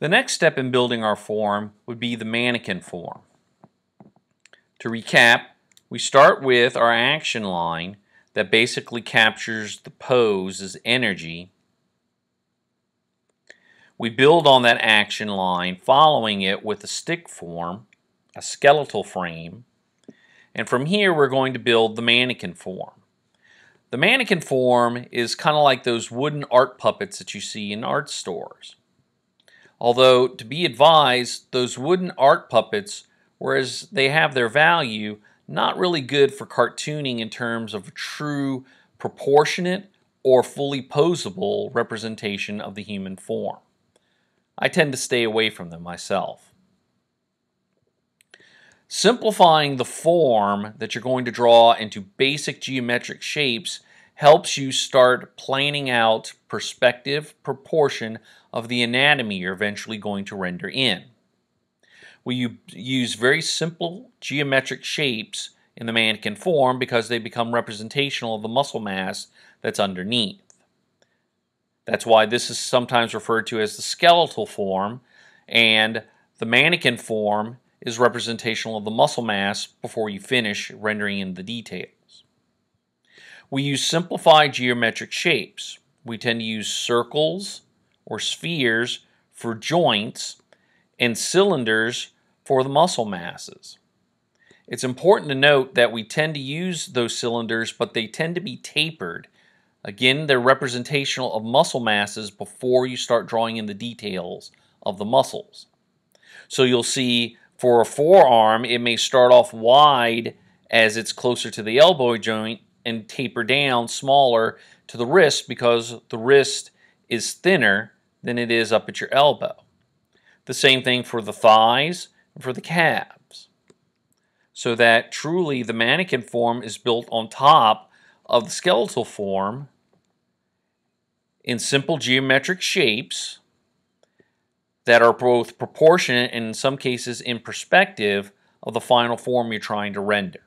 The next step in building our form would be the mannequin form. To recap, we start with our action line that basically captures the pose as energy. We build on that action line, following it with a stick form, a skeletal frame, and from here we're going to build the mannequin form. The mannequin form is kind of like those wooden art puppets that you see in art stores. Although, to be advised, those wooden art puppets, whereas they have their value, not really good for cartooning in terms of a true proportionate or fully posable representation of the human form. I tend to stay away from them myself. Simplifying the form that you're going to draw into basic geometric shapes helps you start planning out perspective proportion of the anatomy you're eventually going to render in. We use very simple geometric shapes in the mannequin form because they become representational of the muscle mass that's underneath. That's why this is sometimes referred to as the skeletal form, and the mannequin form is representational of the muscle mass before you finish rendering in the details. We use simplified geometric shapes. We tend to use circles or spheres for joints and cylinders for the muscle masses. It's important to note that we tend to use those cylinders, but they tend to be tapered. Again, they're representational of muscle masses before you start drawing in the details of the muscles. So you'll see for a forearm, it may start off wide as it's closer to the elbow joint and taper down smaller to the wrist because the wrist is thinner than it is up at your elbow. The same thing for the thighs and for the calves. So that truly the mannequin form is built on top of the skeletal form in simple geometric shapes that are both proportionate and in some cases in perspective of the final form you're trying to render.